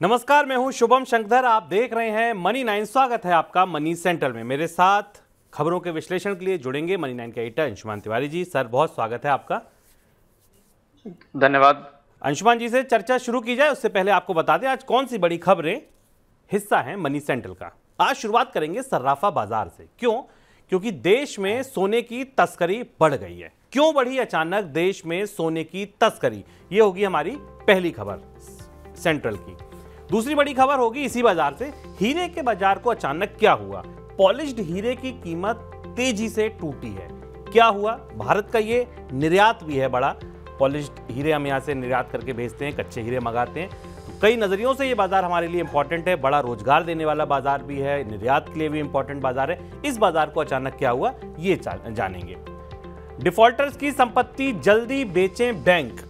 नमस्कार मैं हूँ शुभम शंकर। आप देख रहे हैं मनी नाइन। स्वागत है आपका मनी सेंट्रल में। मेरे साथ खबरों के विश्लेषण के लिए जुड़ेंगे मनी नाइन के एडिटर अंशुमान तिवारी जी। सर बहुत स्वागत है आपका। धन्यवाद। अंशुमान जी से चर्चा शुरू की जाए उससे पहले आपको बता दें आज कौन सी बड़ी खबरें हिस्सा है मनी सेंट्रल का। आज शुरुआत करेंगे सर्राफा बाज़ार से। क्यों? क्योंकि देश में सोने की तस्करी बढ़ गई है। क्यों बढ़ी अचानक देश में सोने की तस्करी? ये होगी हमारी पहली खबर सेंट्रल की। दूसरी बड़ी खबर होगी इसी बाज़ार से। हीरे के बाज़ार को अचानक क्या हुआ? पॉलिश्ड हीरे की कीमत तेज़ी से टूटी है। क्या हुआ? भारत का ये निर्यात भी है बड़ा। पॉलिश्ड हीरे हम यहाँ से निर्यात करके भेजते हैं, कच्चे हीरे मंगाते हैं। कई नज़रियों से ये बाज़ार हमारे लिए इंपॉर्टेंट है, बड़ा रोज़गार देने वाला बाज़ार भी है, निर्यात के लिए भी इंपॉर्टेंट बाज़ार है। इस बाज़ार को अचानक क्या हुआ, ये जानेंगे। डिफॉल्टर्स की संपत्ति जल्दी बेचें बैंक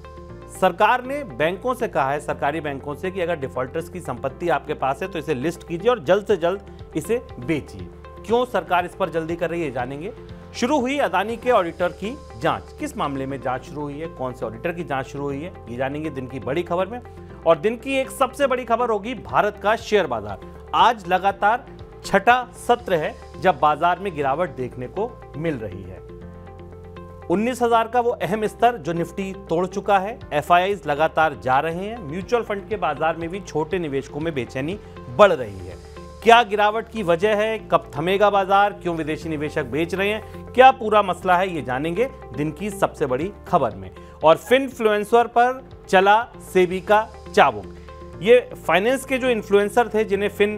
सरकार ने बैंकों से कहा है, सरकारी बैंकों से कि अगर डिफॉल्टर्स की संपत्ति आपके पास है तो इसे लिस्ट कीजिए और जल्द से जल्द इसे बेचिए। क्यों सरकार इस पर जल्दी कर रही है जानेंगे। शुरू हुई अदानी के ऑडिटर की जाँच। किस मामले में जाँच शुरू हुई है, कौन से ऑडिटर की जाँच शुरू हुई है, ये जानेंगे दिन की बड़ी खबर में। और दिन की एक सबसे बड़ी खबर होगी भारत का शेयर बाज़ार। आज लगातार छठा सत्र है जब बाज़ार में गिरावट देखने को मिल रही है। 19,000 का वो अहम स्तर जो निफ्टी तोड़ चुका है। एफ़ लगातार जा रहे हैं। म्यूचुअल फंड के बाज़ार में भी छोटे निवेशकों में बेचैनी बढ़ रही है। क्या गिरावट की वजह है? कब थमेगा बाज़ार? क्यों विदेशी निवेशक बेच रहे हैं? क्या पूरा मसला है? ये जानेंगे दिन की सबसे बड़ी खबर में। और फिन फिनफ्लुएंसर पर चला सेबी का चाबुक। ये फाइनेंस के जो इन्फ्लुएंसर थे, जिन्हें फिन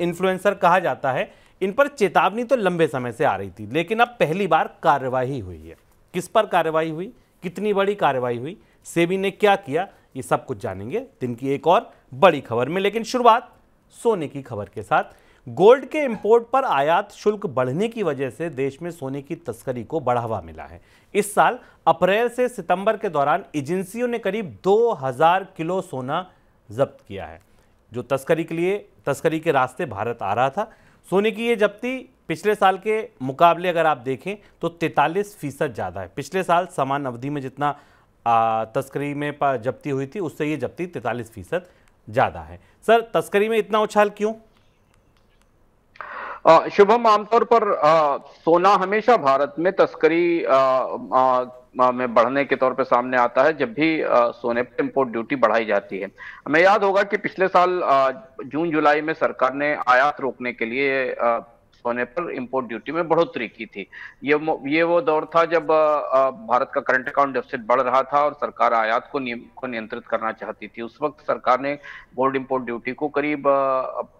इन्फ्लुएंसर कहा जाता है, इन पर चेतावनी तो लंबे समय से आ रही थी, लेकिन अब पहली बार कार्रवाई हुई है। किस पर कार्रवाई हुई? कितनी बड़ी कार्रवाई हुई? सेबी ने क्या किया? ये सब कुछ जानेंगे दिन की एक और बड़ी खबर में, लेकिन शुरुआत सोने की खबर के साथ। गोल्ड के इंपोर्ट पर आयात शुल्क बढ़ने की वजह से देश में सोने की तस्करी को बढ़ावा मिला है। इस साल अप्रैल से सितंबर के दौरान एजेंसियों ने करीब 2000 किलो सोना जब्त किया है। जो तस्करी के लिए, तस्करी के रास्ते भारत आ रहा था, सोने की ये जब्ती पिछले साल के मुकाबले अगर आप देखें तो 43 फ़ीसद ज़्यादा है। पिछले साल समान अवधि में जितना तस्करी में जब्ती हुई थी, उससे ये जब्ती 43 फ़ीसद ज़्यादा है। सर, तस्करी में इतना उछाल क्यों? शुभम आमतौर पर आ, सोना हमेशा भारत में तस्करी आ, अ, में बढ़ने के तौर पर सामने आता है जब भी सोने पर इंपोर्ट ड्यूटी बढ़ाई जाती है। हमें याद होगा कि पिछले साल जून जुलाई में सरकार ने आयात रोकने के लिए सोने पर इंपोर्ट ड्यूटी में बढ़ोतरी की थी। ये ये वो दौर था जब भारत का करंट अकाउंट डेफिसिट बढ़ रहा था और सरकार आयात को को नियंत्रित करना चाहती थी। उस वक्त सरकार ने गोल्ड इंपोर्ट ड्यूटी को करीब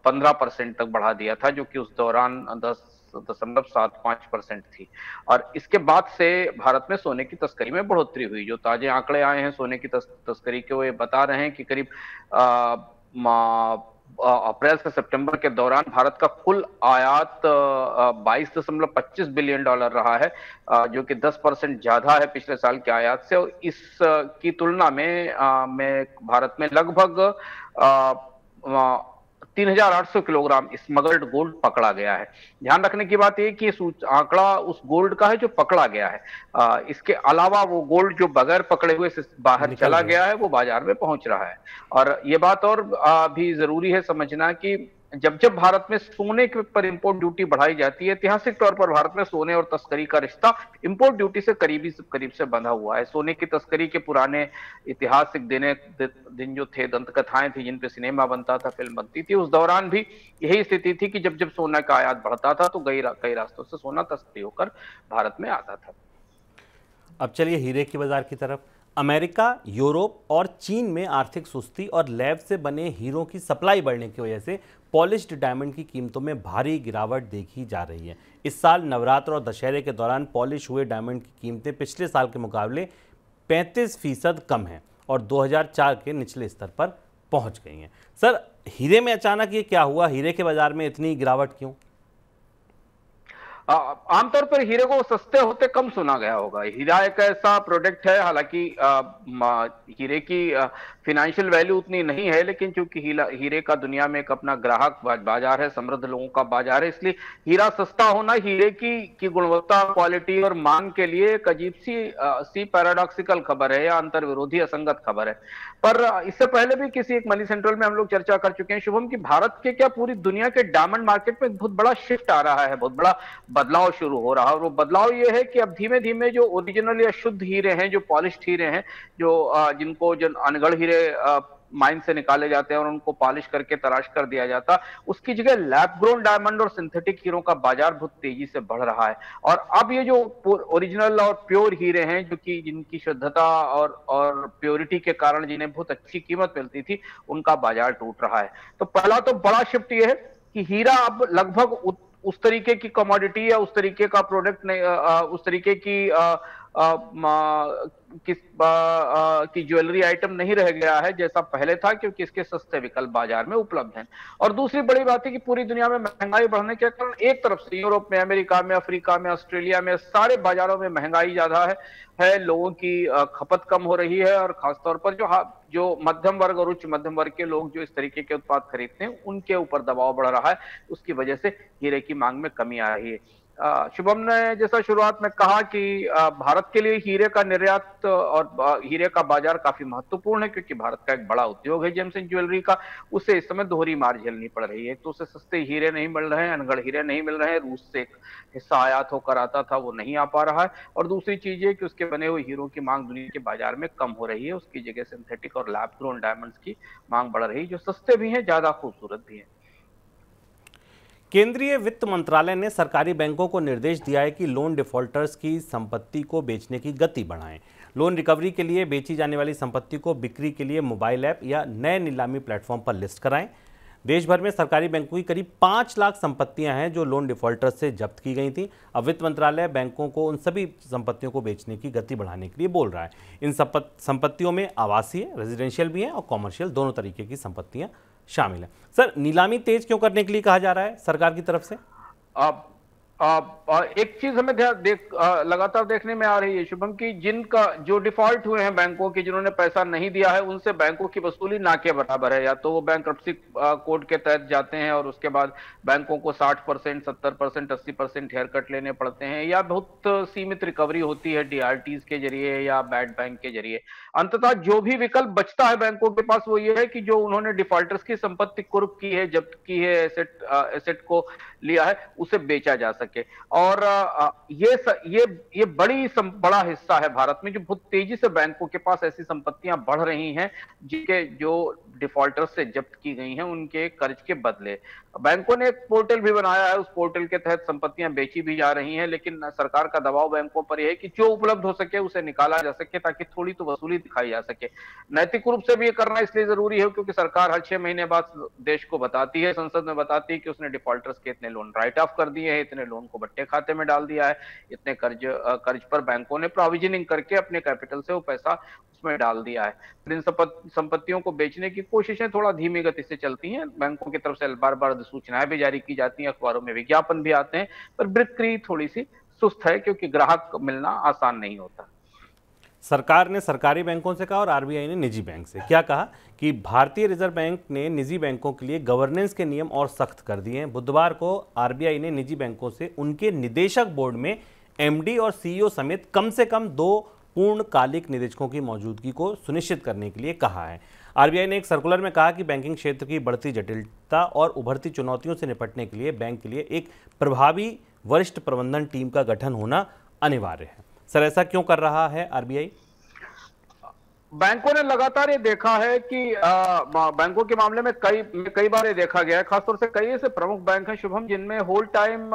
पंद्रह परसेंट तक बढ़ा दिया था, जो कि उस दौरान दस दशमलव सात पाँच परसेंट थी। और इसके बाद से भारत में सोने की तस्करी में बढ़ोतरी हुई। जो ताजे आंकड़े आए हैं सोने की तस्करी के वो ये बता रहे हैं कि करीब अप्रैल से सितंबर के दौरान भारत का कुल आयात बाईस दशमलव पच्चीस बिलियन डॉलर रहा है जो कि 10 परसेंट ज़्यादा है पिछले साल के आयात से। और इस की तुलना में में भारत में लगभग तीन हज़ार आठ सौ किलोग्राम स्मगल्ड गोल्ड पकड़ा गया है। ध्यान रखने की बात यह कि आंकड़ा उस गोल्ड का है जो पकड़ा गया है। आ, इसके अलावा वो गोल्ड जो बगैर पकड़े हुए से बाहर चला गया। गया है वो बाज़ार में पहुँच रहा है। और ये बात और आ, भी ज़रूरी है समझना कि जब जब भारत में सोने के पर इंपोर्ट ड्यूटी बढ़ाई जाती है, ऐतिहासिक तौर पर भारत में सोने और तस्करी का रिश्ता इंपोर्ट ड्यूटी से करीबी से करीब से बंधा हुआ है। सोने की तस्करी के पुराने ऐतिहासिक दिन दिन जो थे दंत कथाएँ थी जिन पे सिनेमा बनता था, फ़िल्म बनती थी, उस दौरान भी यही स्थिति थी कि जब जब सोना का आयात बढ़ता था तो कई कई रास्तों से सोना तस्करी होकर भारत में आता था। अब चलिए हीरे की बाज़ार की तरफ़। अमेरिका, यूरोप और चीन में आर्थिक सुस्ती और लैब से बने हीरों की सप्लाई बढ़ने की वजह से पॉलिश्ड डायमंड की कीमतों में भारी गिरावट देखी जा रही है। इस साल नवरात्र और दशहरे के दौरान पॉलिश हुए डायमंड की कीमतें पिछले साल के मुकाबले 35 फ़ीसद कम हैं और 2004 के निचले स्तर पर पहुँच गई हैं। सर, हीरे में अचानक ये क्या हुआ? हीरे के बाज़ार में इतनी गिरावट क्यों? आमतौर पर हीरे को सस्ते होते कम सुना गया होगा। हीरा एक ऐसा प्रोडक्ट है, हालाँकि हीरे की फिनेंशियल वैल्यू उतनी नहीं है लेकिन चूँकि हीरे का दुनिया में एक अपना ग्राहक बाज़ार है समृद्ध लोगों का बाज़ार है इसलिए हीरा सस्ता होना हीरे की की गुणवत्ता क्वालिटी और मांग के लिए एक अजीब सी आ, सी पैराडॉक्सिकल खबर है या अंतर विरोधी असंगत खबर है। पर इससे पहले भी किसी एक मनी सेंट्रल में हम लोग चर्चा कर चुके हैं शुभम की भारत के क्या पूरी दुनिया के डायमंड मार्केट में बहुत बड़ा शिफ्ट आ रहा है बहुत बड़ा बदलाव शुरू हो रहा है और वो बदलाव ये है कि अब धीमे धीमे जो ओरिजिनल या शुद्ध हीरे हैं जो पॉलिश हीरे हैं जो जिनको जो अनगढ़ हीरे माइन से निकाले जाते हैं और उनको पॉलिश करके तराश कर दिया जाता। उसकी जगह लैब ग्रोन डायमंड और सिंथेटिक हीरो का बाज़ार बहुत तेज़ी से बढ़ रहा है। और अब ये जो ओरिजिनल और प्योर हीरे हैं, जो कि जिनकी शुद्धता और और प्योरिटी के कारण जिन्हें बहुत अच्छी कीमत मिलती थी, उनका बाज़ार टूट रहा है। तो पहला तो बड़ा शिफ्ट ये है कि हीरा अब लगभग उस तरीके की कमोडिटी या उस तरीके का प्रोडक्ट नहीं उस तरीके की किस की ज्वेलरी आइटम नहीं रह गया है, जैसा पहले था, क्योंकि इसके सस्ते विकल्प बाज़ार में उपलब्ध हैं। और दूसरी बड़ी बात है कि पूरी दुनिया में महँगाई बढ़ने के कारण एक तरफ़ से यूरोप में, अमेरिका में, अफ्रीका में, ऑस्ट्रेलिया में, सारे बाजारों में महँगाई ज़्यादा है है, लोगों की खपत कम हो रही है, और खासतौर पर जो जो मध्यम वर्ग और उच्च मध्यम वर्ग के लोग जो इस तरीके के उत्पाद खरीदते हैं, उनके ऊपर दबाव बढ़ रहा है, उसकी वजह से हीरे की मांग में कमी आ रही है। शुभम ने जैसा शुरुआत में कहा कि भारत के लिए हीरे का निर्यात और हीरे का बाज़ार काफ़ी महत्वपूर्ण है, क्योंकि भारत का एक बड़ा उद्योग है जेम्स एंड ज्वेलरी का। उसे इस समय दोहरी मार झेलनी पड़ रही है। एक तो उसे सस्ते हीरे नहीं मिल रहे हैं, अनगढ़ हीरे नहीं मिल रहे हैं। रूस से एक हिस्सा आयात होकर आता था, वो नहीं आ पा रहा है। और दूसरी चीज़ ये कि उसके बने हुए हीरो की मांग दुनिया के बाज़ार में कम हो रही है। उसकी जगह सिंथेटिक और लैब ग्रोन डायमंड्स की मांग बढ़ रही है, जो सस्ते भी हैं, ज़्यादा खूबसूरत भी है। केंद्रीय वित्त मंत्रालय ने सरकारी बैंकों को निर्देश दिया है कि लोन डिफॉल्टर्स की संपत्ति को बेचने की गति बढ़ाएँ। लोन रिकवरी के लिए बेची जाने वाली संपत्ति को बिक्री के लिए मोबाइल ऐप या नए नीलामी प्लेटफॉर्म पर लिस्ट कराएँ। देश भर में सरकारी बैंकों की करीब पाँच लाख संपत्तियाँ हैं जो लोन डिफॉल्टर्स से जब्त की गई थी। अब वित्त मंत्रालय बैंकों को उन सभी संपत्तियों को बेचने की गति बढ़ाने के लिए बोल रहा है। इन संपत्तियों में आवासीय, रेजिडेंशियल भी हैं और कॉमर्शियल, दोनों तरीके की संपत्तियाँ शामिल है। सर, नीलामी तेज क्यों करने के लिए कहा जा रहा है सरकार की तरफ़ से? आप आ, एक चीज़ हमें देख लगातार देखने में आ रही है शुभम की जिनका जो डिफ़ॉल्ट हुए हैं बैंकों के जिन्होंने पैसा नहीं दिया है उनसे बैंकों की वसूली ना के बराबर है या तो वो बैंक कोड के तहत जाते हैं और उसके बाद बैंकों को 60 परसेंट सत्तर परसेंट अस्सी परसेंट हेयर कट लेने पड़ते हैं या बहुत सीमित रिकवरी होती है डीआरटीज के ज़रिए या बैड बैंक के ज़रिए। अंततः जो भी विकल्प बचता है बैंकों के पास वो ये है कि जो उन्होंने डिफॉल्टर्स की संपत्ति कुर्ब की है जब्त की है एसेट एसेट को लिया है उसे बेचा जा सके। और ये ये ये बड़ी बड़ा हिस्सा है भारत में, जो बहुत तेज़ी से बैंकों के पास ऐसी संपत्तियाँ बढ़ रही हैं, जिनके जो डिफॉल्टर से जब्त की गई हैं, उनके कर्ज के बदले। बैंकों ने एक पोर्टल भी बनाया है, उस पोर्टल के तहत संपत्तियाँ बेची भी जा रही हैं, लेकिन सरकार का दबाव बैंकों पर यह है कि जो उपलब्ध हो सके, उसे निकाला जा सके, ताकि थोड़ी तो वसूली दिखाई जा सके। नैतिक रूप से भी ये करना इसलिए ज़रूरी है, क्योंकि सरकार हर छह महीने बाद देश को बताती है, संसद में बताती है कि उसने डिफॉल्टर्स के इतने लोन राइट ऑफ़ कर दिए हैं, इतने लोन को बट्टे खाते में डाल दिया है। इतने कर्ज कर्ज पर बैंकों ने प्रोविजनिंग करके अपने कैपिटल से वो पैसा उसमें डाल दिया है। फिर इन संपत्तियों को बेचने की कोशिशें थोड़ा धीमी गति से चलती हैं। बैंकों की तरफ़ से बार बार सूचनाएँ भी जारी की जाती हैं, अखबारों में विज्ञापन भी आते हैं, पर बिक्री थोड़ी सी सुस्त है क्योंकि ग्राहक मिलना आसान नहीं होता। सरकार ने सरकारी बैंकों से कहा और आरबीआई ने निजी बैंक से। क्या कहा? कि भारतीय रिज़र्व बैंक ने निजी बैंकों के लिए गवर्नेंस के नियम और सख्त कर दिए हैं। बुधवार को आरबीआई ने निजी बैंकों से उनके निदेशक बोर्ड में एमडी और सीईओ समेत कम से कम दो पूर्णकालिक निदेशकों की मौजूदगी को सुनिश्चित करने के लिए कहा है। आरबीआई ने एक सर्कुलर में कहा कि बैंकिंग क्षेत्र की बढ़ती जटिलता और उभरती चुनौतियों से निपटने के लिए बैंक के लिए एक प्रभावी, वरिष्ठ प्रबंधन टीम का गठन होना अनिवार्य है। सर, ऐसा क्यों कर रहा है आरबीआई? बैंकों ने लगातार ये देखा है कि बैंकों के मामले में कई कई बार ये देखा गया है, खासतौर से कई ऐसे प्रमुख बैंक हैं, शुभम, जिनमें होल टाइम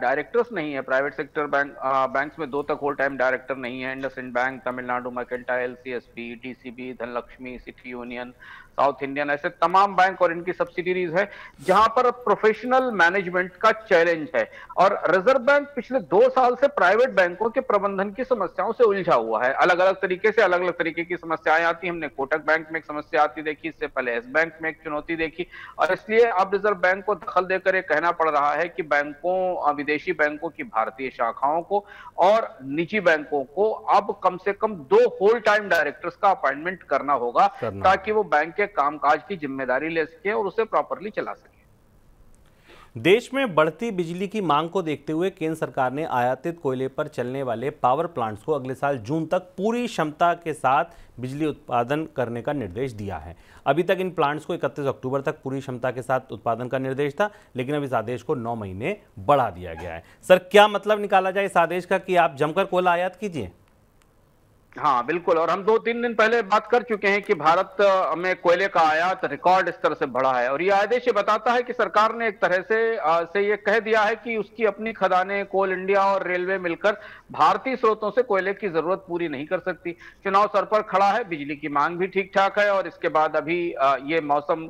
डायरेक्टर्स नहीं है, प्राइवेट सेक्टर बैंक बैंक्स में दो तक होल टाइम डायरेक्टर नहीं है Indus Bank, Tamil Nadu, Mercantile, CSB, DCB, Dhanlaxmi, City Union South Indian ऐसे तमाम बैंक और इनकी सब्सिडीज है जहाँ पर प्रोफेशनल मैनेजमेंट का चैलेंज है। और रिज़र्व बैंक पिछले दो साल से प्राइवेट बैंकों के प्रबंधन की समस्याओं से उलझा हुआ है। अलग अलग तरीके से अलग अलग तरीके की समस्याएँ आती हमने कोटक बैंक में एक समस्या आती देखी इससे पहले एस बैंक में एक चुनौती देखी। और इसलिए अब रिज़र्व बैंक को दखल देकर यह कहना पड़ रहा है कि बैंकों विदेशी बैंकों की भारतीय शाखाओं को और निजी बैंकों को अब कम से कम दो होल टाइम डायरेक्टर्स का अपॉइंटमेंट करना होगा ताकि वो बैंक के कामकाज की ज़िम्मेदारी ले सके और उसे प्रॉपरली चला सके। देश में बढ़ती बिजली की मांग को देखते हुए केंद्र सरकार ने आयातित कोयले पर चलने वाले पावर प्लांट्स को अगले साल जून तक पूरी क्षमता के साथ बिजली उत्पादन करने का निर्देश दिया है। अभी तक इन प्लांट्स को 31 अक्टूबर तक पूरी क्षमता के साथ उत्पादन का निर्देश था, लेकिन अब इस आदेश को 9 महीने बढ़ा दिया गया है। सर, क्या मतलब निकाला जाए इस आदेश का कि आप जमकर कोयला आयात कीजिए? हाँ बिल्कुल। और हम दो तीन दिन पहले बात कर चुके हैं कि भारत में कोयले का आयात रिकॉर्ड स्तर से बढ़ा है। और ये आदेश बताता है कि सरकार ने एक तरह से आ, से ये कह दिया है कि उसकी अपनी खदाने कोल इंडिया और रेलवे मिलकर भारतीय स्रोतों से कोयले की ज़रूरत पूरी नहीं कर सकती। चुनाव सर पर खड़ा है बिजली की मांग भी ठीक ठाक है और इसके बाद अभी आ, ये मौसम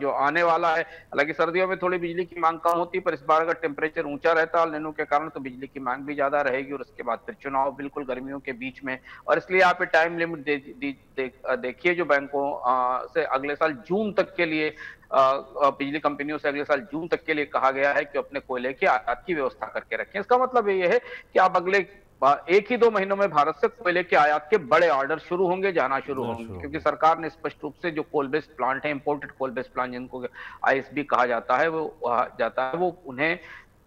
जो आने वाला है हालाँकि सर्दियों में थोड़ी बिजली की मांग कम होती पर इस बार अगर टेम्परेचर ऊँचा रहता है लेनों के कारण तो बिजली की मांग भी ज़्यादा रहेगी और उसके बाद फिर चुनाव बिल्कुल गर्मियों के बीच में और और इसलिए आप टाइम लिमिट दे, दे, दे, देखिए जो बैंकों से अगले साल जून तक के लिए बिजली कंपनियों से अगले साल जून तक के लिए कहा गया है कि अपने कोयले की आयात की व्यवस्था करके रखें। इसका मतलब ये है कि आप अगले एक ही दो महीनों में भारत से कोयले के आयात के बड़े ऑर्डर शुरू होंगे जाना शुरू होंगे। क्योंकि सरकार ने स्पष्ट रूप से जो कोल बेस्ड प्लांट है इंपोर्टेड कोल बेस्ड प्लांट जिनको आईएसबी कहा जाता है वो जाता है वो उन्हें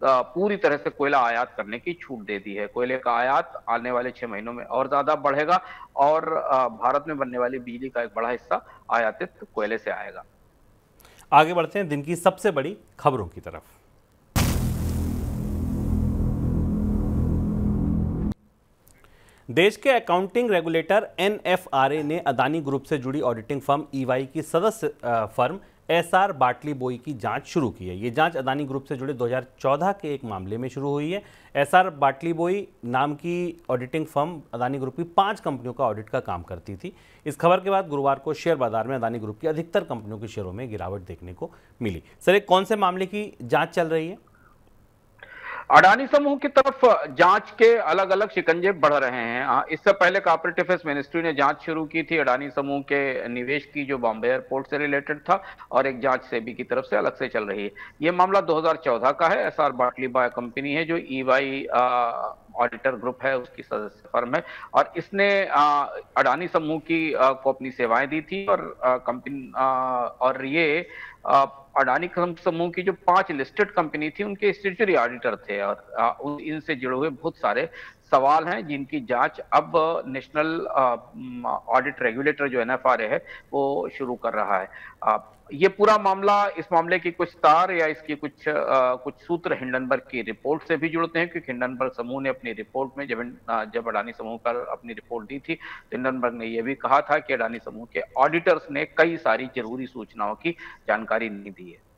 पूरी तरह से कोयला आयात करने की छूट दे दी है। कोयले का आयात आने वाले छह महीनों में और ज़्यादा बढ़ेगा और भारत में बनने वाली बिजली का एक बड़ा हिस्सा आयातित कोयले से आएगा। आगे बढ़ते हैं दिन की सबसे बड़ी खबरों की तरफ़। देश के अकाउंटिंग रेगुलेटर एनएफआरए ने अदानी ग्रुप से जुड़ी ऑडिटिंग फर्म ईवाई की सदस्य फर्म एसआर बाटली बोई की जाँच शुरू की है। ये जाँच अदानी ग्रुप से जुड़े 2014 के एक मामले में शुरू हुई है। एसआर बाटली बोई नाम की ऑडिटिंग फर्म अदानी ग्रुप की पाँच कंपनियों का ऑडिट का काम करती थी। इस खबर के बाद गुरुवार को शेयर बाज़ार में अदानी ग्रुप की अधिकतर कंपनियों के शेयरों में गिरावट देखने को मिली। सर, एक कौन से मामले की जाँच चल रही है? अडानी समूह की तरफ़ जाँच के अलग अलग शिकंजे बढ़ रहे हैं। इससे पहले कॉपरेटिव अफेयर्स मिनिस्ट्री ने जाँच शुरू की थी। अडानी समूह के निवेश की जो बॉम्बे एयरपोर्ट से रिलेटेड था और एक जाँच सेबी की तरफ़ से अलग से चल रही है। ये मामला 2014 का है। S R Batliboi company है, जो ई वाई ऑडिटर ग्रुप है, उसकी सदस्य फर्म है। और इसने अडानी समूह की को अपनी सेवाएँ दी थी और कंपनी और ये अडानी समूह की जो पाँच लिस्टेड कंपनी थी, उनके स्टेचुरी ऑडिटर थे और इनसे जुड़े हुए बहुत सारे सवाल हैं जिनकी जाँच अब नेशनल ऑडिट रेगुलेटर जो एनएफआरए है वो शुरू कर रहा है। ये पूरा मामला इस मामले की कुछ तार या इसकी कुछ आ, कुछ सूत्र हिंडनबर्ग की रिपोर्ट से भी जुड़ते हैं क्योंकि हिंडनबर्ग समूह ने अपनी रिपोर्ट में जब जब अडानी समूह पर अपनी रिपोर्ट दी थी तो हिंडनबर्ग ने यह भी कहा था कि अडानी समूह के ऑडिटर्स ने कई सारी ज़रूरी सूचनाओं की जानकारी नहीं दी है।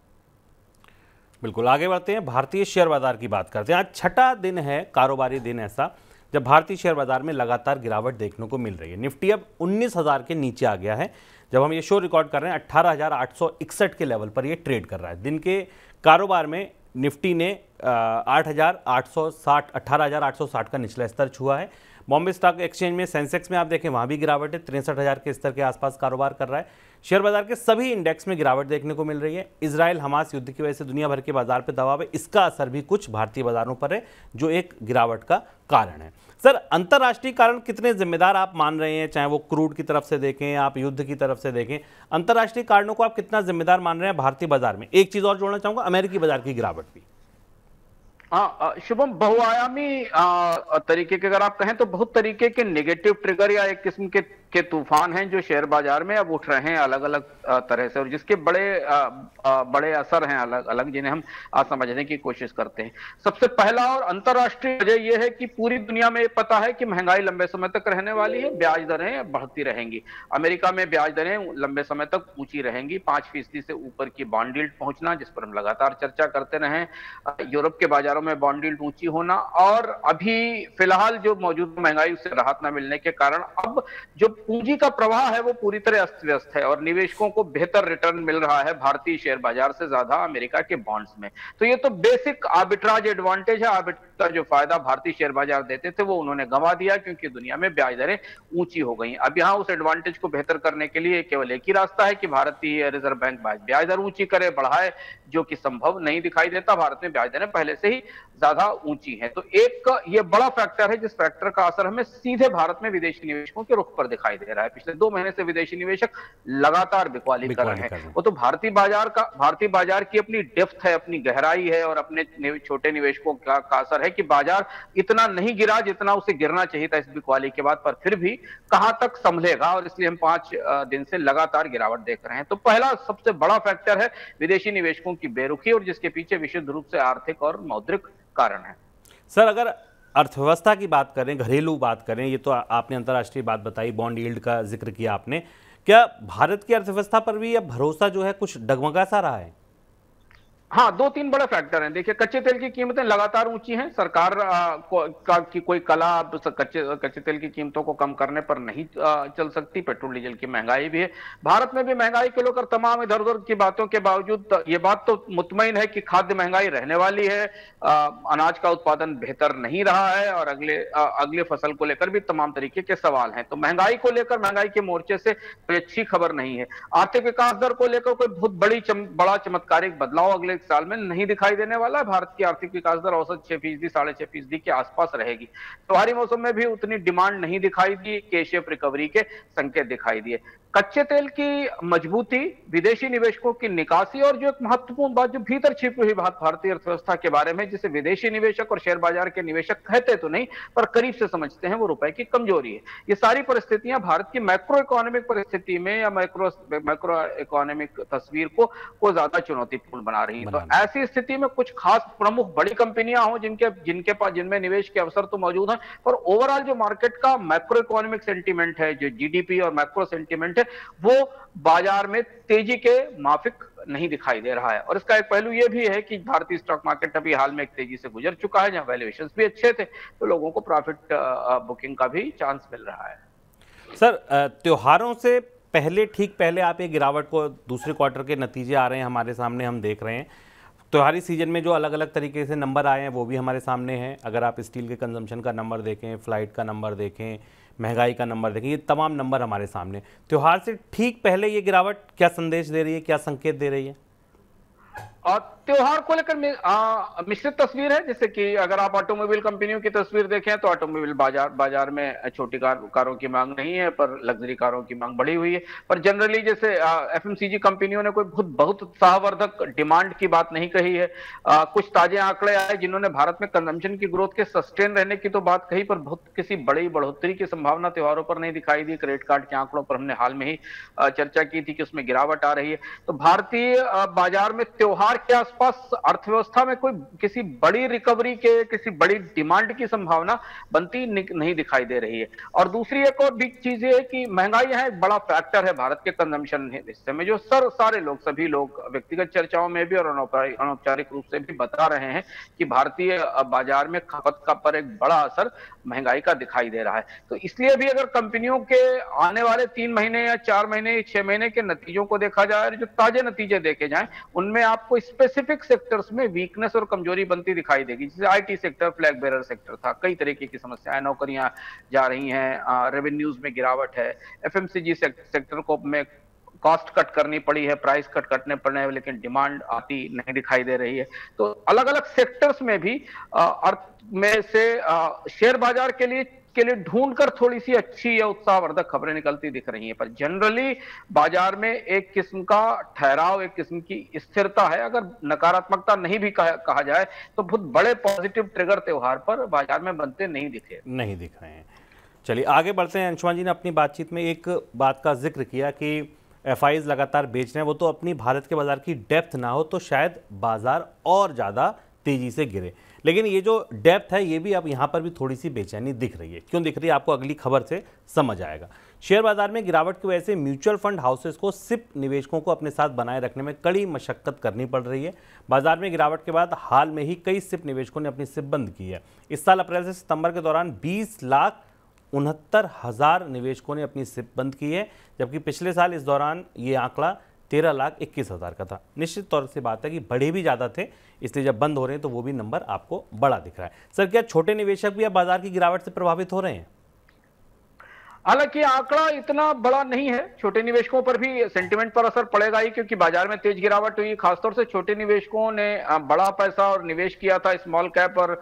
बिल्कुल, आगे बढ़ते हैं। भारतीय शेयर बाज़ार की बात करते हैं। आज छठा दिन है, कारोबारी दिन ऐसा, जब भारतीय शेयर बाज़ार में लगातार गिरावट देखने को मिल रही है। निफ्टी अब उन्नीस हज़ार के नीचे आ गया है। जब हम ये शो रिकॉर्ड कर रहे हैं, अट्ठारह के लेवल पर ये ट्रेड कर रहा है। दिन के कारोबार में निफ्टी ने आठ हज़ार आठ सौ साठ, अट्ठारह हज़ार आठ सौ साठ का निचला स्तर छुआ है। बॉम्बे स्टॉक एक्सचेंज में सेंसेक्स में आप देखें, वहाँ भी गिरावट है। तिरसठ हज़ार के स्तर के आसपास कारोबार कर रहा है। शेयर बाज़ार के सभी इंडेक्स में गिरावट देखने को मिल रही है। इसराइल हमास युद्ध की वजह से दुनिया भर के बाज़ार पर दबाव है। इसका असर भी कुछ भारतीय बाजारों पर है, जो एक गिरावट का कारण है। सर, अंतर्राष्ट्रीय कारण कितने जिम्मेदार आप मान रहे हैं? चाहे वो क्रूड की तरफ़ से देखें आप युद्ध की तरफ़ से देखें, अंतर्राष्ट्रीय कारणों को आप कितना जिम्मेदार मान रहे हैं? भारतीय बाज़ार में एक चीज़ और जोड़ना चाहूँगा, अमेरिकी बाज़ार की गिरावट भी। हाँ शुभम, बहुआयामी तरीके के अगर आप कहें तो बहुत तरीके के नेगेटिव ट्रिगर या एक किस्म के के तूफ़ान हैं जो शेयर बाज़ार में अब उठ रहे हैं अलग अलग तरह से और जिसके बड़े बड़े असर हैं अलग अलग, जिन्हें हम समझने की कोशिश करते हैं। सबसे पहला और अंतर्राष्ट्रीय वजह यह है कि पूरी दुनिया में पता है कि महँगाई लंबे समय तक रहने वाली है, ब्याज दरें बढ़ती रहेंगी। अमेरिका में ब्याज दरें लंबे समय तक ऊँची रहेंगी, पाँच फ़ीसदी से ऊपर की बॉन्ड पहुँचना, जिस पर हम लगातार चर्चा करते रहे, यूरोप के बाजारों में बॉन्ड ऊँची होना और अभी फ़िलहाल जो मौजूद महँगाई उससे राहत न मिलने के कारण अब जो पूंजी का प्रवाह है वो पूरी तरह अस्त व्यस्त है और निवेशकों को बेहतर रिटर्न मिल रहा है भारतीय शेयर बाज़ार से ज़्यादा अमेरिका के बॉन्ड्स में। तो ये तो बेसिक आर्बिट्राज एडवांटेज है। आर्बिट्राज जो फ़ायदा भारतीय शेयर बाज़ार देते थे वो उन्होंने गंवा दिया क्योंकि दुनिया में ब्याज दरें ऊँची हो गई। अब यहाँ उस एडवांटेज को बेहतर करने के लिए केवल एक ही रास्ता है कि भारतीय रिज़र्व बैंक ब्याज दर ऊँची करे, बढ़ाए जो कि संभव नहीं दिखाई देता भारत में ब्याज दरें पहले से ही ज़्यादा ऊँची है। तो एक ये बड़ा फैक्टर है जिस फैक्टर का असर हमें सीधे भारत में विदेशी निवेशकों के रुख पर दिखाई दे रहा है। पिछले दो महीने से विदेशी निवेशक लगातार बिकवाली कर रहे हैं। वो तो भारतीय बाज़ार का भारतीय बाज़ार की अपनी डेप्थ है अपनी गहराई है और अपने छोटे निवेशकों का, का असर है कि बाज़ार इतना नहीं गिरा जितना उसे गिरना चाहिए था इस बिकवाली के बाद पर फिर भी कहाँ तक संभलेगा? और इसलिए हम पाँच दिन से लगातार गिरावट देख रहे हैं। तो पहला सबसे बड़ा फैक्टर है विदेशी निवेशकों की बेरुखी और जिसके पीछे विशुद्ध रूप से आर्थिक और मौद्रिक कारण है। सर, अगर अर्थव्यवस्था की बात करें, घरेलू बात करें, ये तो आपने अंतर्राष्ट्रीय बात बताई, बॉन्ड यील्ड का ज़िक्र किया आपने। क्या भारत की अर्थव्यवस्था पर भी अब भरोसा जो है कुछ डगमगा सा रहा है? हाँ दो तीन बड़े फैक्टर हैं। देखिए कच्चे तेल की कीमतें लगातार ऊँची हैं। सरकार को, का कोई कला कच्चे कच्चे तेल की कीमतों को कम करने पर नहीं चल सकती। पेट्रोल डीजल की महँगाई भी है। भारत में भी महँगाई को लेकर तमाम इधर उधर की बातों के बावजूद ये बात तो मुतमिन है कि खाद्य महँगाई रहने वाली है। अनाज का उत्पादन बेहतर नहीं रहा है और अगले अगले फ़सल को लेकर भी तमाम तरीके के सवाल हैं। तो महँगाई को लेकर महँगाई के मोर्चे से कोई अच्छी खबर नहीं है। आर्थिक विकास दर को लेकर कोई बहुत बड़ी बड़ा चमत्कारिक बदलाव अगले साल में नहीं दिखाई देने वाला है भारत की आर्थिक विकास दर औसत छह फ़ीसदी, साढ़े छह फ़ीसदी के आसपास रहेगी। त्योहारी मौसम में भी उतनी डिमांड नहीं दिखाई दी केशियप रिकवरी के संकेत दिखाई दिए। कच्चे तेल की मजबूती विदेशी निवेशकों की निकासी और जो एक महत्वपूर्ण बात जो भीतर छिपी हुई बात भारतीय अर्थव्यवस्था के बारे में जिसे विदेशी निवेशक और शेयर बाज़ार के निवेशक कहते तो नहीं पर करीब से समझते हैं वो रुपए की कमज़ोरी है। ये सारी परिस्थितियाँ भारत की मैक्रो इकोनॉमिक परिस्थिति में या मैक्रो मैक्रो इकोनॉमिक तस्वीर को को ज़्यादा चुनौतीपूर्ण बना रही है। तो ऐसी स्थिति में कुछ खास प्रमुख बड़ी कंपनियाँ हो जिनके जिनके पास जिनमें निवेश के अवसर तो मौजूद है पर ओवरऑल जो मार्केट का मैक्रो इकोनॉमिक सेंटीमेंट है जो जीडीपी और मैक्रो सेंटिमेंट है है वो बाज़ार में तेज़ी के माफिक नहीं दिखाई दे रहा है। और इसका एक पहलू ये भी है कि भारतीय स्टॉक मार्केट अभी हाल में एक तेज़ी से गुजर चुका है, जहाँ वैल्यूएशन भी अच्छे थे तो लोगों को प्रॉफिट बुकिंग का भी चांस मिल रहा है। सर त्योहारों से पहले, ठीक पहले आप एक गिरावट को दूसरे क्वार्टर के नतीजे आ रहे हैं, हमारे सामने हम देख रहे हैं। त्योहारी सीज़न में जो अलग अलग तरीके से नंबर आए हैं, वो भी हमारे सामने हैं। अगर आप स्टील के कंजम्पशन का नंबर देखें फ़्लाइट का नंबर देखें महँगाई का नंबर देखें ये तमाम नंबर हमारे सामने त्यौहार से ठीक पहले ये गिरावट क्या संदेश दे रही है, क्या संकेत दे रही है? त्योहार को लेकर मिश्रित तस्वीर है जैसे कि अगर आप ऑटोमोबाइल कंपनियों की तस्वीर देखें तो ऑटोमोबाइल बाज़ार बाज़ार में छोटी कार कारों की मांग नहीं है पर लग्जरी कारों की मांग बढ़ी हुई है। पर जनरली जैसे एफएमसीजी कंपनियों ने कोई बहुत बहुत उत्साहवर्धक डिमांड की बात नहीं कही है। आ, कुछ ताजे आंकड़े आए जिन्होंने भारत में कंजम्पशन की ग्रोथ के सस्टेन रहने की तो बात कही पर बहुत किसी बड़ी बढ़ोतरी की संभावना त्योहारों पर नहीं दिखाई दी। क्रेडिट कार्ड के आंकड़ों पर हमने हाल में ही चर्चा की थी कि उसमें गिरावट आ रही है। तो भारतीय बाज़ार में त्योहार के आसपास अर्थव्यवस्था में कोई किसी बड़ी रिकवरी के, किसी बड़ी डिमांड की संभावना बनती नहीं दिखाई दे रही है। और दूसरी एक और बिग चीज़ ये है कि महँगाई यहाँ एक बड़ा फैक्टर है भारत के कंजम्पशन हिस्से में जो सर, सारे लोग, सभी लोग व्यक्तिगत चर्चाओं में भी और अनौपचारिक रूप से भी बता रहे हैं कि भारतीय बाज़ार में खपत का पर एक बड़ा असर महँगाई का दिखाई दे रहा है। तो इसलिए भी अगर कंपनियों के आने वाले तीन महीने या चार महीने छह महीने के नतीजों को देखा जाए जो ताजे नतीजे देखे जाए, उनमें आपको स्पेसिफिक सेक्टर्स में वीकनेस और कमज़ोरी बनती दिखाई देगी। जैसे IT sector flag bearer sector था। कई तरीके की समस्याएँ, नौकरियाँ जा रही हैं रेवेन्यूज में गिरावट है। एफएमसीजी सेक्टर को में कॉस्ट कट करनी पड़ी है प्राइस कट कटने पड़े हैं, लेकिन डिमांड आती नहीं दिखाई दे रही है। तो अलग अलग सेक्टर्स में भी अर्थ में से शेयर बाज़ार के लिए के लिए ढूंढकर थोड़ी सी अच्छी या उत्साहवर्धक खबरें निकलती दिख रही हैं। पर जनरली बाज़ार में एक किस्म का ठहराव एक किस्म की स्थिरता है। अगर नकारात्मकता नहीं भी कहा, कहा जाए तो बहुत बड़े पॉजिटिव ट्रिगर त्योहार पर बाज़ार में बनते नहीं दिखे। नहीं दिख रहे हैं। चलिए आगे बढ़ते हैं। अंशुमान जी ने अपनी बातचीत में एक बात का ज़िक्र किया कि एफ़ लगातार बेच रहे हैं। वो तो अपनी भारत के बाज़ार की डेप्थ ना हो तो शायद बाज़ार और ज़्यादा तेज़ी से गिरे। लेकिन ये जो डेप्थ है, ये भी अब यहाँ पर भी थोड़ी सी बेचैनी दिख रही है। क्यों दिख रही है? आपको अगली खबर से समझ आएगा। शेयर बाज़ार में गिरावट की वजह से म्यूचुअल फंड हाउसेस को सिप निवेशकों को अपने साथ बनाए रखने में कड़ी मशक्कत करनी पड़ रही है। बाज़ार में गिरावट के बाद हाल में ही कई सिप निवेशकों ने अपनी सिप बंद की है। इस साल अप्रैल से सितंबर के दौरान 20 लाख उनहत्तर हज़ार निवेशकों ने अपनी सिप बंद की है, जबकि पिछले साल इस दौरान ये आंकड़ा तेरह लाख इक्कीस हज़ार का था। निश्चित तौर से बात है कि बड़े भी ज़्यादा थे, इसलिए जब बंद हो रहे हैं तो वो भी नंबर आपको बड़ा दिख रहा है। सर, क्या छोटे निवेशक भी अब बाज़ार की गिरावट से प्रभावित हो रहे हैं? हालाँकि आंकड़ा इतना बड़ा नहीं है, छोटे निवेशकों पर भी सेंटिमेंट पर असर पड़ेगा ही, क्योंकि बाज़ार में तेज गिरावट हुई, खासतौर से छोटे निवेशकों ने बड़ा पैसा और निवेश किया था स्मॉल कैप और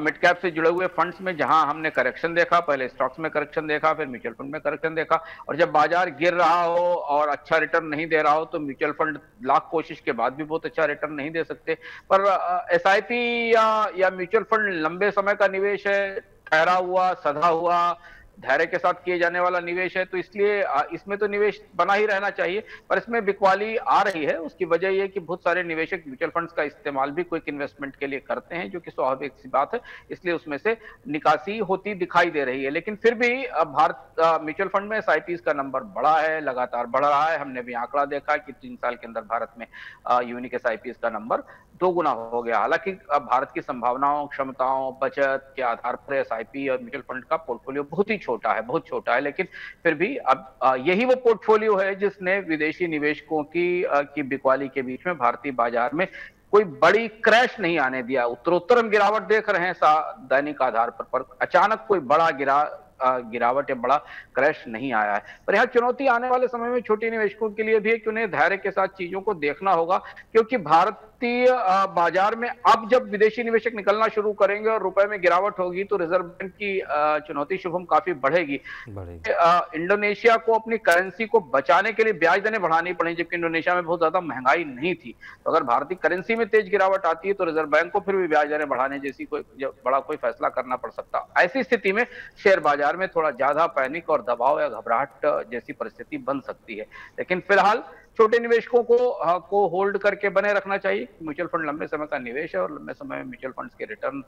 मिड कैप से जुड़े हुए फंड्स में, जहाँ हमने करेक्शन देखा, पहले स्टॉक्स में करेक्शन देखा, फिर म्यूचुअल फंड में करेक्शन देखा, और जब बाज़ार गिर रहा हो और अच्छा रिटर्न नहीं दे रहा हो तो म्यूचुअल फंड लाख कोशिश के बाद भी बहुत अच्छा रिटर्न नहीं दे सकते। पर एस या या म्यूचुअल फंड लंबे समय का निवेश है, ठहरा हुआ, सधा हुआ धैर्य के साथ किए जाने वाला निवेश है तो इसलिए इसमें तो निवेश बना ही रहना चाहिए, पर इसमें बिकवाली आ रही है। उसकी वजह यह कि बहुत सारे निवेशक म्यूचुअल फंड्स का इस्तेमाल भी क्विक इन्वेस्टमेंट के लिए करते हैं, जो कि स्वाभाविक सी बात है, इसलिए उसमें से निकासी होती दिखाई दे रही है। लेकिन फिर भी भारत म्यूचुअल फंड में एस का नंबर बढ़ा है, लगातार बढ़ रहा है। हमने भी आंकड़ा देखा कि तीन साल के अंदर भारत में यूनिक एस का नंबर दो गुना हो गया। हालाँकि भारत की संभावनाओं, क्षमताओं, बचत के आधार पर एसआईपी और म्यूचुअल फंड का पोर्टफोलियो बहुत ही छोटा है बहुत छोटा है लेकिन फिर भी अब यही वो पोर्टफोलियो है जिसने विदेशी निवेशकों की की बिकवाली के बीच में भारतीय बाज़ार में कोई बड़ी क्रैश नहीं आने दिया। उत्तरोत्तर हम गिरावट देख रहे हैं दैनिक आधार पर, पर अचानक कोई बड़ा गिरा गिरावट या बड़ा क्रैश नहीं आया है। पर यहाँ चुनौती आने वाले समय में छोटे निवेशकों के लिए भी है कि उन्हें धैर्य के साथ चीज़ों को देखना होगा क्योंकि भारतीय बाज़ार में। अब जब विदेशी निवेशक निकलना शुरू करेंगे और रुपए में गिरावट होगी तो रिज़र्व बैंक की चुनौती शुभम काफ़ी बढ़ेगी। इंडोनेशिया को अपनी करेंसी को बचाने के लिए ब्याज दरें बढ़ानी पड़ेगी जबकि इंडोनेशिया में बहुत ज़्यादा महँगाई नहीं थी। तो अगर भारतीय करेंसी में तेज गिरावट आती है तो रिज़र्व बैंक को फिर भी ब्याज दरें बढ़ाने जैसी कोई बड़ा कोई फैसला करना पड़ सकता। ऐसी स्थिति में शेयर बाज़ार में थोड़ा ज़्यादा पैनिक और दबाव या घबराहट जैसी परिस्थिति बन सकती है। लेकिन फ़िलहाल छोटे निवेशकों को को होल्ड करके बने रखना चाहिए। म्यूचुअल फंड लंबे समय का निवेश है और लंबे समय में म्यूचुअल फंड्स के रिटर्न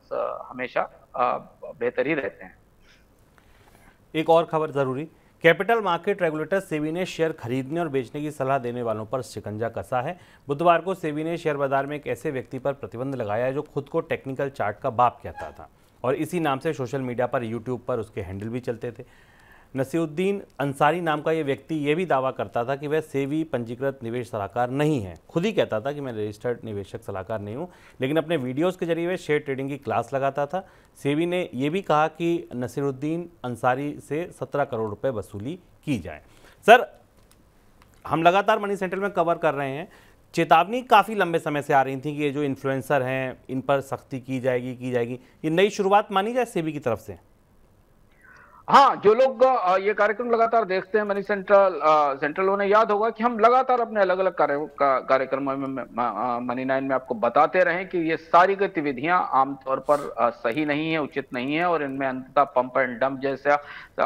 हमेशा बेहतर ही रहते हैं। एक और खबर ज़रूरी। कैपिटल मार्केट रेगुलेटर सेबी ने शेयर खरीदने और बेचने की सलाह देने वालों पर शिकंजा कसा है। बुधवार को सेबी ने शेयर बाज़ार में एक ऐसे व्यक्ति पर प्रतिबंध लगाया है जो खुद को टेक्निकल चार्ट का बाप कहता था। और इसी नाम से सोशल मीडिया पर, यूट्यूब पर उसके हैंडल भी चलते थे। नसीउद्दीन अंसारी नाम का ये व्यक्ति ये भी दावा करता था कि वह सेवी पंजीकृत निवेश सलाहकार नहीं है। खुद ही कहता था कि मैं रजिस्टर्ड निवेशक सलाहकार नहीं हूँ, लेकिन अपने वीडियोस के ज़रिए वह शेयर ट्रेडिंग की क्लास लगाता था। सेवी ने यह भी कहा कि नसीरुद्दीन अंसारी से सत्रह करोड़ रुपये वसूली की जाए। सर, हम लगातार मनी सेंटर में कवर कर रहे हैं। चेतावनी काफ़ी लंबे समय से आ रही थी कि ये जो इन्फ्लुएंसर हैं, इन पर सख्ती की जाएगी की जाएगी। ये नई शुरुआत मानी जाए सेबी की तरफ़ से? हाँ जो लोग ये कार्यक्रम लगातार देखते हैं, मनी सेंट्रल सेंट्रल, उन्हें याद होगा कि हम लगातार अपने अलग अलग कार्यक्रमों में मनी नाइन में आपको बताते रहे कि ये सारी गतिविधियाँ आमतौर पर सही नहीं है, उचित नहीं है और इनमें अंततः पंप एंड डंप जैसा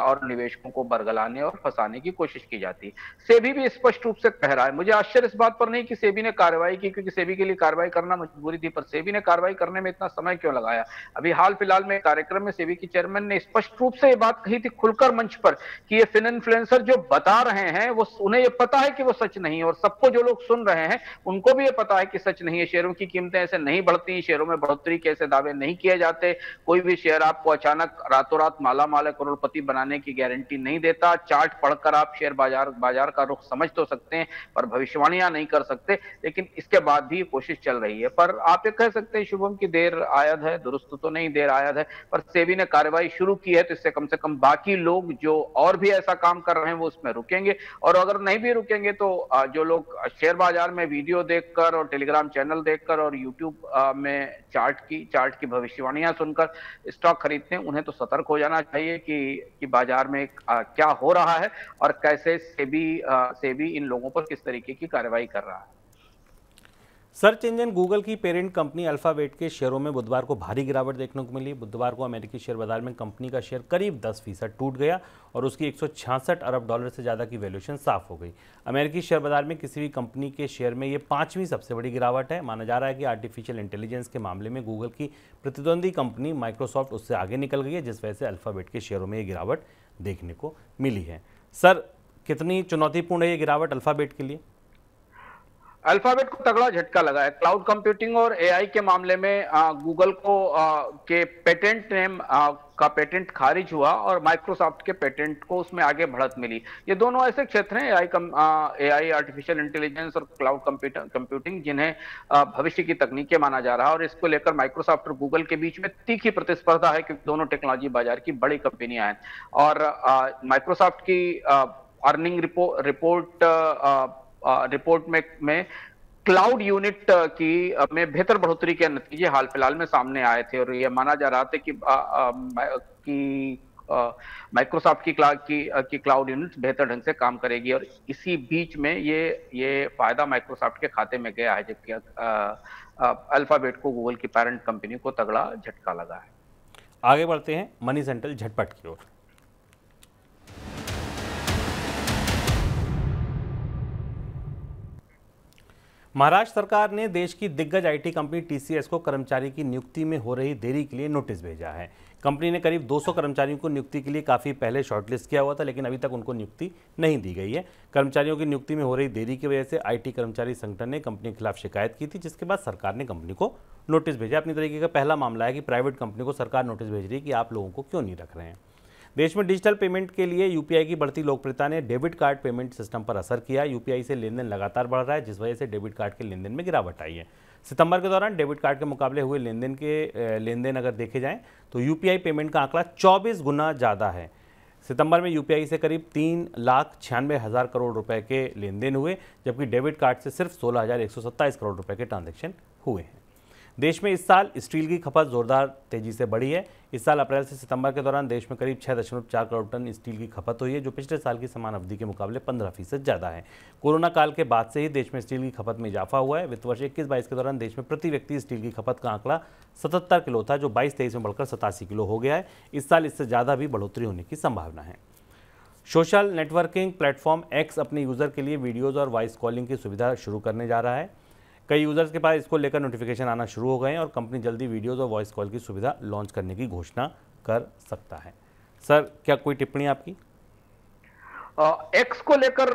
और निवेशकों को बरगलाने और फंसाने की कोशिश की जाती है। सेबी भी स्पष्ट रूप से कह रहा है, मुझे आश्चर्य इस बात पर नहीं कि सेबी ने कार्रवाई की, क्योंकि सेबी के लिए कार्रवाई करना मजबूरी थी, पर सेबी ने कार्रवाई करने में इतना समय क्यों लगाया? अभी हाल फ़िलहाल में कार्यक्रम में सेबी के चेयरमैन ने स्पष्ट रूप से ये बात कही थी खुलकर मंच पर कि ये फिन इन्फ्लुएंसर जो बता रहे हैं, वो उन्हें ये पता है कि वो सच नहीं और सबको जो लोग सुन रहे हैं, उनको भी ये पता है कि सच नहीं है। शेयरों की कीमतें ऐसे नहीं बढ़ती शेयरों में बढ़ोतरी के ऐसे दावे नहीं किए जाते। कोई भी शेयर आपको अचानक रातों रात माला माला करोड़पति बनाने की गारंटी नहीं देता। चार्ट पढ़कर आप शेयर बाज़ार बाज़ार का रुख समझ तो सकते हैं, पर भविष्यवाणियाँ नहीं कर सकते, लेकिन इसके बाद भी कोशिश चल रही है। पर आप ये कह सकते हैं, शुभम, की देर आयद है, दुरुस्त तो नहीं, देर आयद है, पर सेबी ने कार्रवाई शुरू की है तो इससे कम से कम बाकी लोग जो और भी ऐसा काम कर रहे हैं वो उसमें रुकेंगे। और अगर नहीं भी रुकेंगे तो जो लोग शेयर बाज़ार में वीडियो देखकर और टेलीग्राम चैनल देखकर और यूट्यूब में चार्ट की चार्ट की भविष्यवाणियाँ सुनकर स्टॉक खरीदते हैं, उन्हें तो सतर्क हो जाना चाहिए कि कि बाज़ार में क्या हो रहा है और कैसे सेबी सेबी इन लोगों पर किस तरीके की कार्रवाई कर रहा है। सर्च इंजन गूगल की पेरेंट कंपनी अल्फ़ाबेट के शेयरों में बुधवार को भारी गिरावट देखने को मिली। बुधवार को अमेरिकी शेयर बाज़ार में कंपनी का शेयर करीब 10 फ़ीसद टूट गया और उसकी 166 अरब डॉलर से ज़्यादा की वैल्यूएशन साफ़ हो गई। अमेरिकी शेयर बाज़ार में किसी भी कंपनी के शेयर में ये पाँचवीं सबसे बड़ी गिरावट है। माना जा रहा है कि आर्टिफिशियल इंटेलिजेंस के मामले में गूगल की प्रतिद्वंदी कंपनी माइक्रोसॉफ्ट उससे आगे निकल गई है, जिस वजह से अल्फ़ाबेट के शेयरों में ये गिरावट देखने को मिली है। सर, कितनी चुनौतीपूर्ण है ये गिरावट अल्फ़ाबेट के लिए? अल्फ़ाबेट को तगड़ा झटका लगा है। क्लाउड कंप्यूटिंग और एआई के मामले में गूगल को आ, के पेटेंट नेम आ, का पेटेंट खारिज हुआ और माइक्रोसॉफ्ट के पेटेंट को उसमें आगे बढ़त मिली। ये दोनों ऐसे क्षेत्र हैं AI cum AI artificial intelligence और क्लाउड कंप्यूटिंग जिन्हें भविष्य की तकनीकें माना जा रहा है और इसको लेकर माइक्रोसॉफ्ट और गूगल के बीच में तीखी प्रतिस्पर्धा है क्योंकि दोनों टेक्नोलॉजी बाज़ार की बड़ी कंपनियाँ हैं। और माइक्रोसॉफ्ट की अर्निंग रिपोर्ट रिपोर्ट में में क्लाउड यूनिट की में बेहतर बढ़ोतरी के नतीजे हाल फ़िलहाल में सामने आए थे और यह माना जा रहा था कि कि माइक्रोसॉफ्ट की क्लाउड, की की क्लाउड यूनिट बेहतर ढंग से काम करेगी और इसी बीच में ये ये फ़ायदा माइक्रोसॉफ्ट के खाते में गया है, जबकि अल्फ़ाबेट को गूगल की पेरेंट कंपनी को तगड़ा झटका लगा है। आगे बढ़ते हैं, मनी सेंट्रल झटपट की ओर। महाराष्ट्र सरकार ने देश की दिग्गज आईटी कंपनी टीसीएस को कर्मचारी की नियुक्ति में हो रही देरी के लिए नोटिस भेजा है। कंपनी ने करीब 200 कर्मचारियों को नियुक्ति के लिए काफ़ी पहले शॉर्टलिस्ट किया हुआ था, लेकिन अभी तक उनको नियुक्ति नहीं दी गई है। कर्मचारियों की नियुक्ति में हो रही देरी की वजह से आईटी कर्मचारी संगठन ने कंपनी के खिलाफ शिकायत की थी, जिसके बाद सरकार ने कंपनी को नोटिस भेजा। अपनी तरीके का पहला मामला है कि प्राइवेट कंपनी को सरकार नोटिस भेज रही है कि आप लोगों को क्यों नहीं रख रहे हैं। देश में डिजिटल पेमेंट के लिए यूपीआई की बढ़ती लोकप्रियता ने डेबिट कार्ड पेमेंट सिस्टम पर असर किया। यूपीआई से लेन देन लगातार बढ़ रहा है, जिस वजह से डेबिट कार्ड के लेन देन में गिरावट आई है। सितंबर के दौरान डेबिट कार्ड के मुकाबले हुए लेन देन के लेन देन अगर देखे जाएँ तो यूपीआई पेमेंट का आंकड़ा 24 गुना ज़्यादा है। सितंबर में यूपीआई से करीब तीन लाख छियानवे हज़ार करोड़ रुपए के लेन देन हुए, जबकि डेबिट कार्ड से सिर्फ़ सोलह हज़ार एक सौ सत्ताईस करोड़ रुपए के ट्रांजेक्शन हुए हैं। देश में इस साल स्टील की खपत जोरदार तेज़ी से बढ़ी है। इस साल अप्रैल से सितंबर के दौरान देश में करीब छः दशमलव चार करोड़ टन स्टील की खपत हुई है, जो पिछले साल की समान अवधि के मुकाबले पंद्रह फ़ीसद ज़्यादा है। कोरोना काल के बाद से ही देश में स्टील की खपत में इजाफा हुआ है। वित्त वर्ष इक्कीस बाईस के दौरान देश में प्रति व्यक्ति स्टील की खपत का आंकड़ा सतहत्तर किलो था, जो बाईस तेईस में बढ़कर सतासी किलो हो गया है। इस साल इससे ज़्यादा भी बढ़ोतरी होने की संभावना है। सोशल नेटवर्किंग प्लेटफॉर्म एक्स अपने यूज़र के लिए वीडियोज़ और वॉइस कॉलिंग की सुविधा शुरू करने जा रहा है। कई यूज़र्स के पास इसको लेकर नोटिफिकेशन आना शुरू हो गए हैं और कंपनी जल्दी वीडियोज़ और वॉइस कॉल की सुविधा लॉन्च करने की घोषणा कर सकता है। सर क्या कोई टिप्पणी आपकी? एक्स को लेकर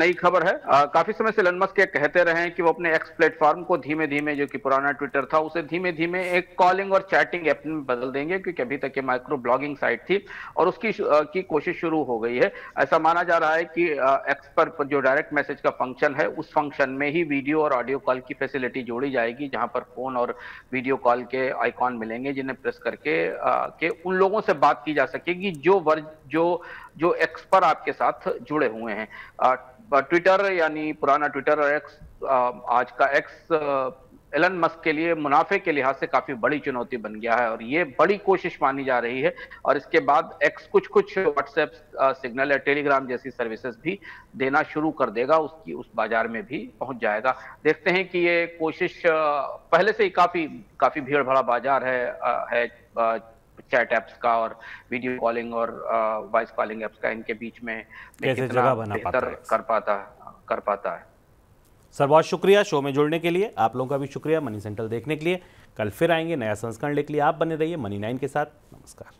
नई खबर है। आ, काफ़ी समय से लन मस्क कहते रहे हैं कि वो अपने एक्स प्लेटफॉर्म को धीमे धीमे जो कि पुराना ट्विटर था उसे धीमे धीमे एक कॉलिंग और चैटिंग ऐप में बदल देंगे क्योंकि अभी तक ये माइक्रो ब्लॉगिंग साइट थी और उसकी आ, की कोशिश शुरू हो गई है। ऐसा माना जा रहा है कि एक्स पर जो डायरेक्ट मैसेज का फ़ंक्शन है उस फ़ंक्शन में ही वीडियो और ऑडियो कॉल की फैसिलिटी जोड़ी जाएगी जहाँ पर फ़ोन और वीडियो कॉल के आइकॉन मिलेंगे जिन्हें प्रेस करके के उन लोगों से बात की जा सकेगी जो वर्ज जो जो एक्स पर आपके साथ जुड़े हुए हैं। ट्विटर यानी पुराना ट्विटर और एक्स आज का एक्स एलन मस्क के लिए मुनाफे के लिहाज से काफ़ी बड़ी चुनौती बन गया है और ये बड़ी कोशिश मानी जा रही है। और इसके बाद एक्स कुछ कुछ व्हाट्सएप सिग्नल या टेलीग्राम जैसी सर्विसेज़ भी देना शुरू कर देगा। उसकी, उस बाज़ार में भी पहुँच जाएगा। देखते हैं कि ये कोशिश पहले से ही काफ़ी काफ़ी भीड़ भरा बाज़ार है है चैट एप्स का और वीडियो कॉलिंग और वॉइस कॉलिंग एप्स का इनके बीच में कैसे जगह बना पाता है? कर पाता कर पाता है। सर बहुत शुक्रिया शो में जुड़ने के लिए। आप लोगों का भी शुक्रिया मनी सेंट्रल देखने के लिए। कल फिर आएँगे नया संस्करण लेके लिए। आप बने रहिए मनी नाइन के साथ। नमस्कार।